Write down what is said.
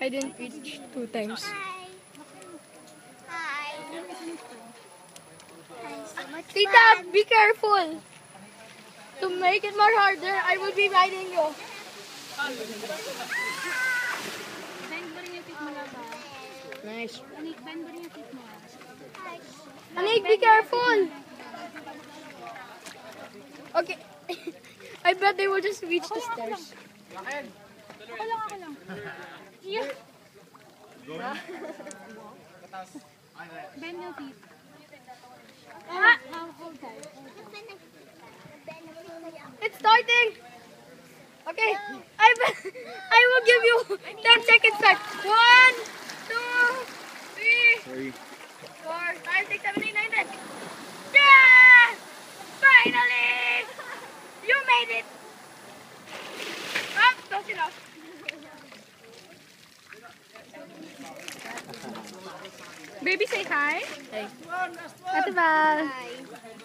I didn't reach two times. Hi. Hi. Tita, be careful. To make it more harder, I will be riding you. Nice. Anick, bend mo rin yung feet mo. Hi. Anick, be careful. Okay. I bet they will just reach the stairs. Ako lang, ako lang. Yeah. Bend your feet. Ah, hold tight. it's starting. Okay. I bet I will give you 10 seconds back. One, two, three, Three. four, five, six, seven, eight, nine, ten. Yeah! Finally! You made it! Oh, close enough. Baby, say hi. Hi. Ate Val. Hi.